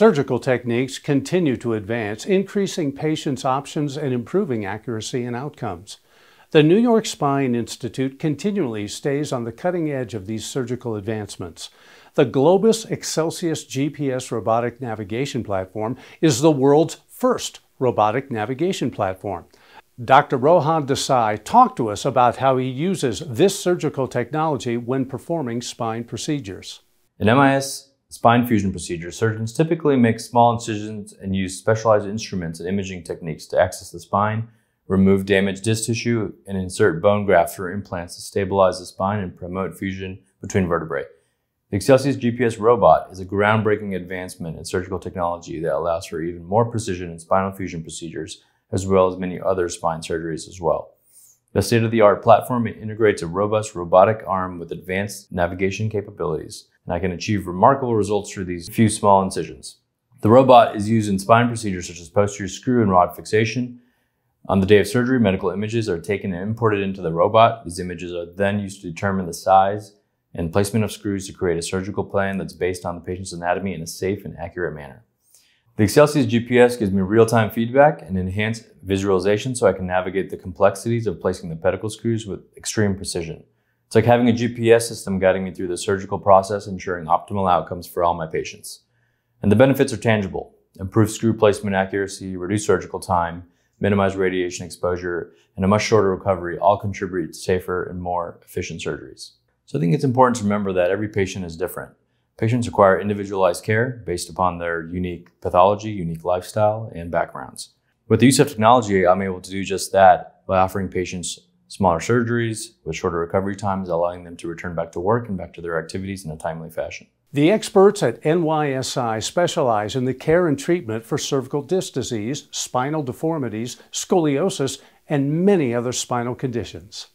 Surgical techniques continue to advance, increasing patients' options and improving accuracy and outcomes. The New York Spine Institute continually stays on the cutting edge of these surgical advancements. The Globus Excelsius GPS robotic navigation platform is the world's first robotic navigation platform. Dr. Rohan Desai talked to us about how he uses this surgical technology when performing spine procedures. In MIS spine fusion procedures, surgeons typically make small incisions and use specialized instruments and imaging techniques to access the spine, remove damaged disc tissue, and insert bone grafts or implants to stabilize the spine and promote fusion between vertebrae. The Excelsius GPS robot is a groundbreaking advancement in surgical technology that allows for even more precision in spinal fusion procedures, as well as many other spine surgeries as well. The state-of-the-art platform integrates a robust robotic arm with advanced navigation capabilities and I can achieve remarkable results through these few small incisions. The robot is used in spine procedures such as posterior screw and rod fixation. On the day of surgery, medical images are taken and imported into the robot. These images are then used to determine the size and placement of screws to create a surgical plan that's based on the patient's anatomy in a safe and accurate manner. The Excelsius GPS gives me real-time feedback and enhanced visualization so I can navigate the complexities of placing the pedicle screws with extreme precision. It's like having a GPS system guiding me through the surgical process, ensuring optimal outcomes for all my patients. And the benefits are tangible. Improved screw placement accuracy, reduced surgical time, minimized radiation exposure, and a much shorter recovery all contribute to safer and more efficient surgeries. So I think it's important to remember that every patient is different. Patients require individualized care based upon their unique pathology, unique lifestyle, and backgrounds. With the use of technology, I'm able to do just that by offering patients smaller surgeries with shorter recovery times, allowing them to return back to work and back to their activities in a timely fashion. The experts at NYSI specialize in the care and treatment for cervical disc disease, spinal deformities, scoliosis, and many other spinal conditions.